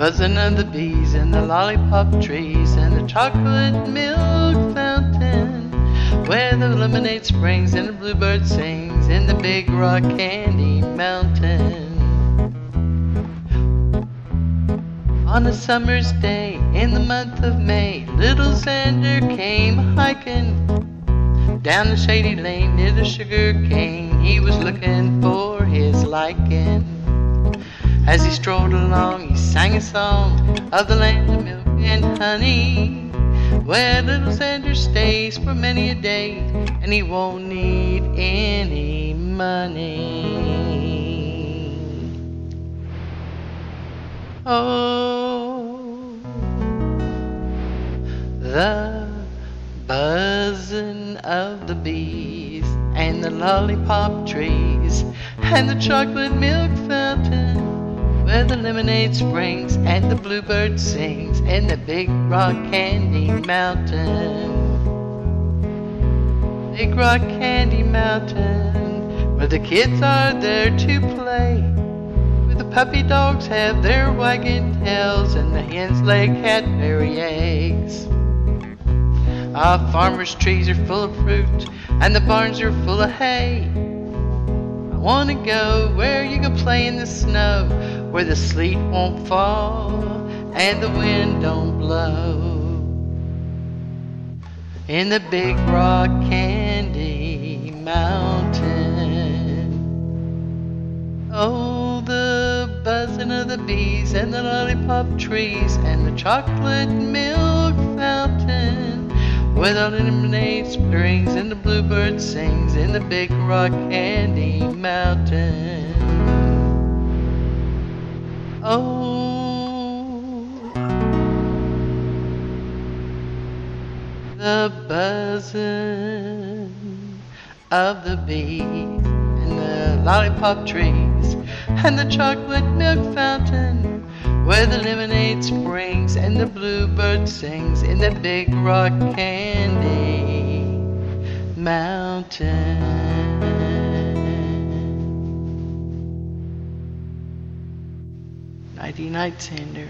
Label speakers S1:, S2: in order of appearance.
S1: buzzing of the bees and the lollipop trees and the chocolate milk fountain where the lemonade springs and the bluebird sings in the big rock candy mountain. On a summer's day in the month of May, little Xander came hiking down the shady lane near the sugar cane. He was looking for his liking. As he strolled along, he sang a song of the land of milk and honey, where little Xander stays for many a day, and he won't need any money. Oh, the buzzing of the bees and the lollipop trees and the chocolate milk fountain where the lemonade springs and the bluebird sings in the big rock candy mountain. Big rock candy mountain where the kids are there to play. Where the puppy dogs have their wagging tails and the hens lay Cadbury eggs. Our farmers' trees are full of fruit, and the barns are full of hay. Wanna go where you can play in the snow, where the sleet won't fall and the wind don't blow. In the big rock candy mountain. Oh, the buzzing of the bees and the lollipop trees and the chocolate milk fountain. Where the lemonade springs and the bluebird sings in the big rock candy mountain. Oh, the buzzing of the bee and the lollipop trees and the chocolate milk fountain where the lemonade springs and the bluebird sings in the big rock candy mountain. Nighty night, Sander.